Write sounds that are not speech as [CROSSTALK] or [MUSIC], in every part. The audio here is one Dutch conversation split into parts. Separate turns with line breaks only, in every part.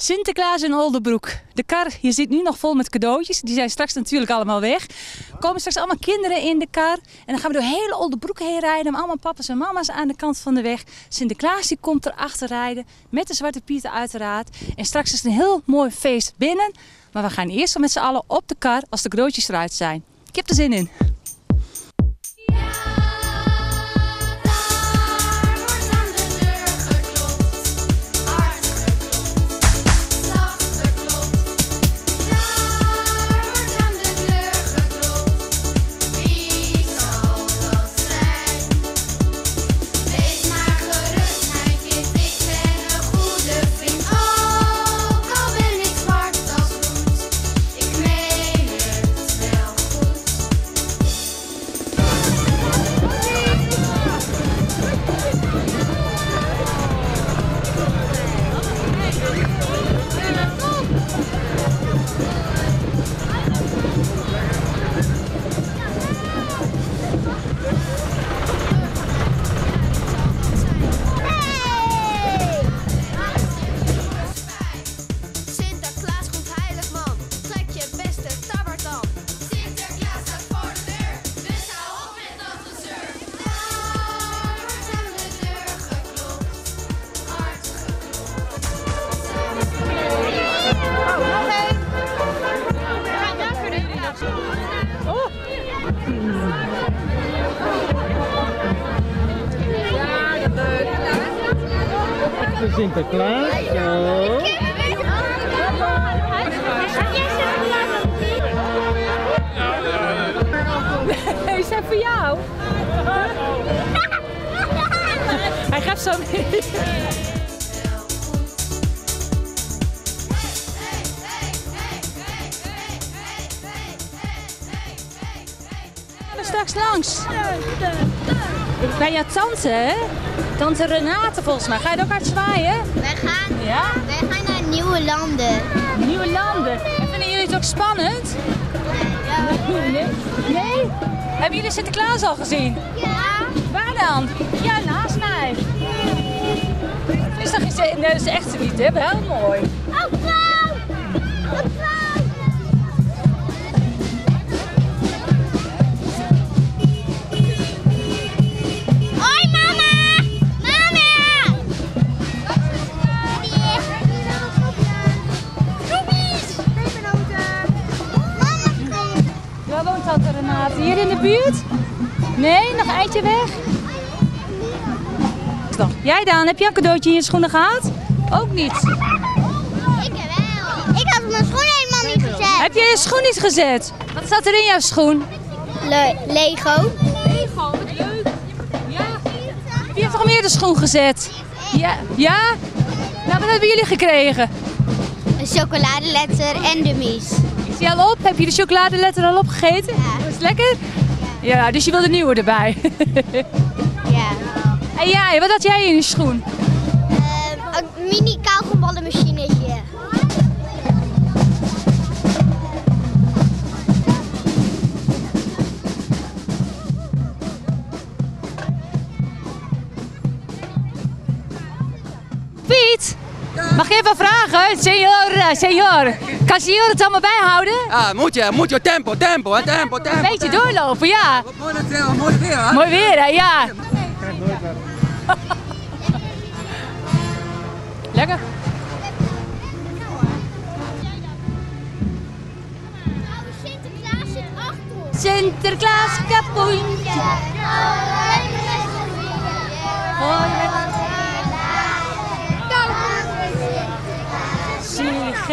Sinterklaas in Oldenbroek. De kar je zit nu nog vol met cadeautjes. Die zijn straks natuurlijk allemaal weg. Komen straks allemaal kinderen in de kar. En dan gaan we door hele Oldenbroek heen rijden. Allemaal papa's en mama's aan de kant van de weg. Sinterklaas die komt erachter rijden. Met de Zwarte Pieten uiteraard. En straks is een heel mooi feest binnen. Maar we gaan eerst met z'n allen op de kar als de cadeautjes eruit zijn. Ik heb er zin in.
De
Sinterklaas. Zo. [LAUGHS]
Zijn voor jou. [LAUGHS] Hij gaat zo mee. straks langs. Bij jouw tante, hè? Tante Renate volgens mij. Ga je ook hard zwaaien?
Wij gaan,
Ja?
wij gaan naar nieuwe landen.
Nieuwe landen. En vinden jullie het ook spannend? [LAUGHS] Nee? Nee? Hebben jullie Sinterklaas al gezien?
Ja.
Waar dan? Ja, naast mij. Is dat, nee, is echt niet, hè? Wel mooi. Nog weg? Jij dan? Heb je een cadeautje in je schoenen gehad? Ook niet.
Ik wel. Ik had mijn schoen helemaal niet gezet.
Heb je je schoen niet gezet? Wat staat er in jouw schoen?
Le- Lego.
Lego, wat leuk. Ja. Wie heeft toch meer de schoen gezet? Ja? Ja? Nou, wat hebben jullie gekregen?
Een chocoladeletter en de mies.
Is die al op? Heb je de chocoladeletter al opgegeten?
Ja.
Is het lekker? Ja, dus je wil de nieuwe erbij. [LAUGHS]
Ja.
en jij, wat had jij in je schoen?
Ehm, een mini
mag ik even vragen? Senor, eh, senor, kan senor het allemaal bijhouden?
Ah, moet je, moet je tempo, tempo, hè, tempo, tempo.
Een beetje doorlopen, ja.
Mooi weer, mooi weer, hè?
Mooi weer, hè? Ja. Lekker.
Sinterklaas zit achter ons.
Sinterklaas kapoentje.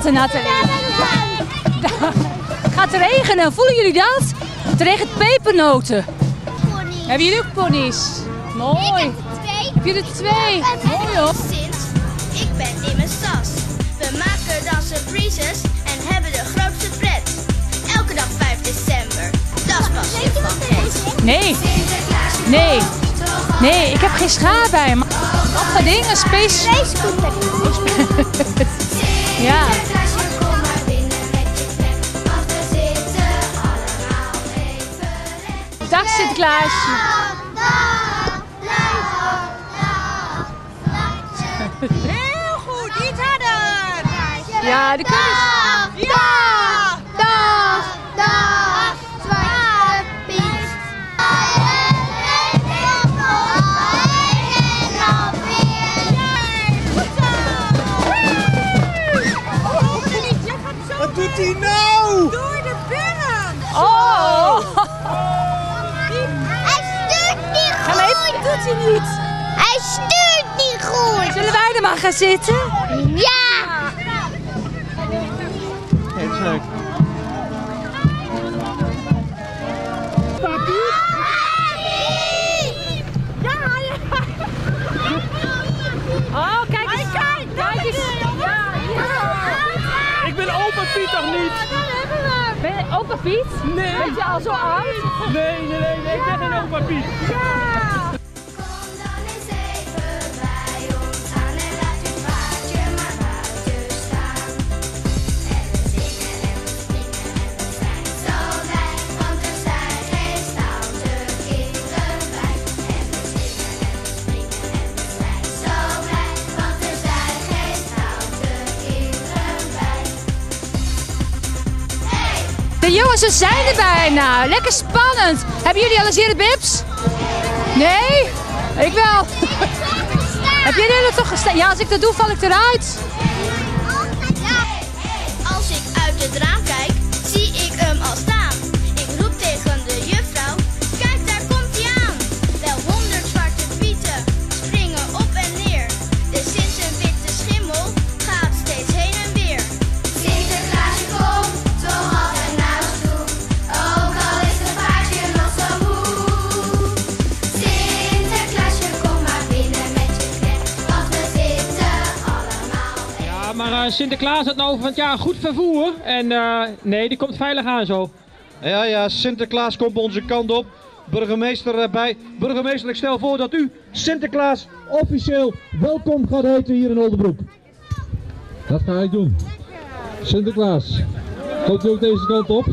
te nat. [LAUGHS] Het gaat regenen, voelen jullie dat? Het regent pepernoten. Hebben jullie ook ponies? Mooi.
Twee.
Heb je er twee? Mooi hoor.
Sint, ik ben in mijn sas. We maken dan surprises en hebben de grootste pret. Elke dag 5 december, dat is pas je van.
Nee, nee, nee, ik heb geen schaar bij me. Wat voor dingen? Space. [LAUGHS] Ja. Dag Sinterklaasje.
Heel goed, iets harder.
Ja, de kunst.
Wat doet hij nou?
Door de binnen.
Oh.
Hij stuurt niet
Ga maar even,
goed.
doet hij niet.
Hij stuurt niet goed.
Zullen wij er maar gaan zitten?
Ja!
Exact.
Oh,
opa Piet? Nee.
Ben je al zo oud?
Nee, nee, nee, nee, ik ben geen opa Piet.
Kom
ze zijn er bijna. Lekker spannend. Hebben jullie al eens eerder bips? Nee? Ik wel. Heb jij er toch gestaan? Ja, als ik dat doe, val ik eruit.
Ja, eh, Sinterklaas had nou van het jaar goed vervoer. En eh, nee, die komt veilig aan zo.
Ja, ja, Sinterklaas komt onze kant op. Burgemeester erbij. Burgemeester, ik stel voor dat u Sinterklaas officieel welkom gaat heten hier in Oldenbroek.
Dat ga ik doen. Sinterklaas, komt u ook deze kant op?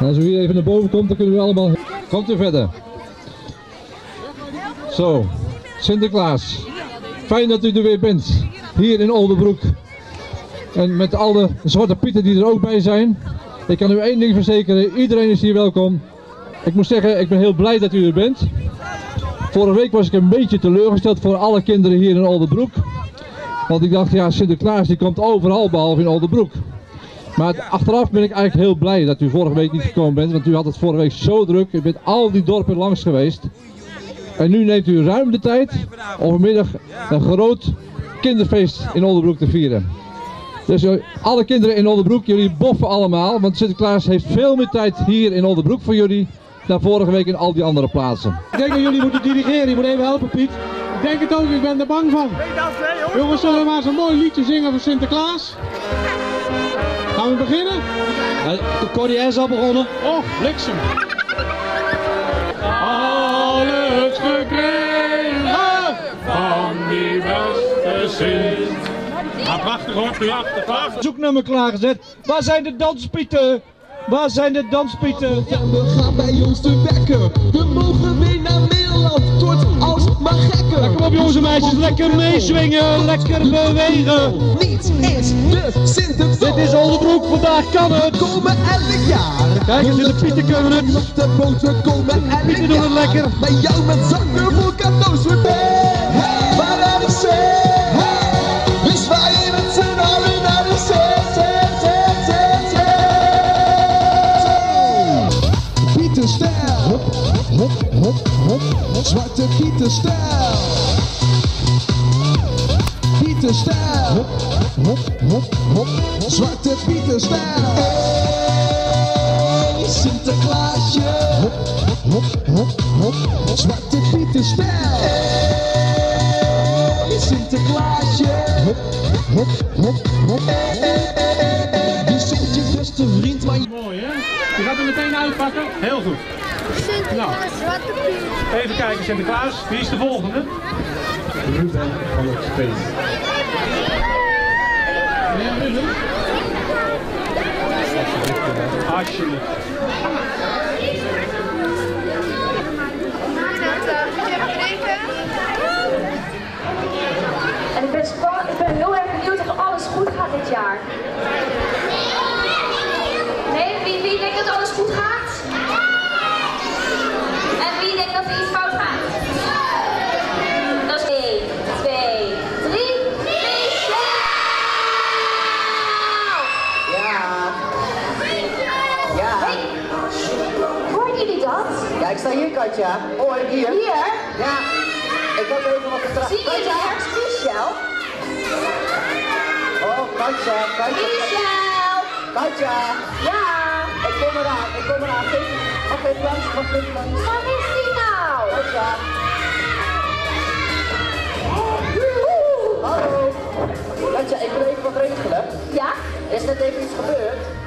Als u hier even naar boven komt, dan kunnen we allemaal... Komt u verder. Zo, Sinterklaas. Fijn dat u er weer bent. Hier in Oldenbroek. En met alle zwarte pieten die er ook bij zijn. Ik kan u één ding verzekeren, iedereen is hier welkom. Ik moet zeggen, ik ben heel blij dat u er bent. Vorige week was ik een beetje teleurgesteld voor alle kinderen hier in Oldenbroek. Want ik dacht, ja, Sinterklaas die komt overal behalve in Oldenbroek. Maar achteraf ben ik eigenlijk heel blij dat u vorige week niet gekomen bent. Want u had het vorige week zo druk. U bent al die dorpen langs geweest. En nu neemt u ruim de tijd om vanmiddag een groot kinderfeest in Oldenbroek te vieren. Dus eh, alle kinderen in Oldenbroek, jullie boffen allemaal. Want Sinterklaas heeft veel meer tijd hier in Oldenbroek voor jullie dan vorige week in al die andere plaatsen.
Ik denk dat jullie moeten dirigeren. Je moet even helpen, Piet. Ik denk het ook, ik ben er bang van. Jongens, zullen we maar eens een mooi liedje zingen voor Sinterklaas? Gaan we beginnen?
De Corrie is al begonnen.
Oh, bliksem. Gekregen van die beste Sint. Ja, prachtig hoor, prachtig, prachtig.
Zoeknummer klaargezet. Waar zijn de danspieten? Waar zijn de danspieten?
We gaan bij ons te wekken. We mogen weer naar Nederland. Tot als maar gekken.
Kom op jongens en meisjes, lekker meeswingen, lekker bewegen.
Niets is de Sinterklaas.
Dit is Oldenbroek, vandaag kan het.
Komen elk jaar.
Kijk eens, de pieten kunnen het.
Op de boten komen elk
Pieten doen het
jaar.
lekker.
Bij jou met zakken vol cadeaus. Zwarte Pieterstijl. Pieter stijl. Hop, hop, hop, hop. Zwarte Pieter stijl. Hey, Sinterklaasje. Hop, hop, hop, hop. Zwarte Pieter stijl. Hey, Sinterklaasje. Hop, hop, hop, hop. Je zoekt je beste vriend, maar.
Mooi hè? Je gaat er meteen uitpakken. Heel goed. Nou, even kijken Sinterklaas. Wie is de volgende? Ruben van het Space. Alsjeblieft.
En ik ben, spa- ik ben heel erg benieuwd of alles goed gaat dit jaar. Nee, wie, wie denkt dat alles goed gaat? En wie denkt dat er iets fout gaat? Dat is 1, 2, 3. Michel!
Ja. Ja.
Hey, hoorden jullie dat?
Ja, ik sta hier, Katja. Oh, en hier.
Hier?
Ja. Ik had even wat getracht.
Zien jullie ergens Michel?
Oh, Katja, Katja.
Michel!
Katja.
Ja!
Ik kom eraan, ik kom eraan. Geef, mag even langs, mag even langs.
Waar is die nou?
Katja. Hallo. Katja, ik wil even wat regelen.
Ja?
Is net even iets gebeurd.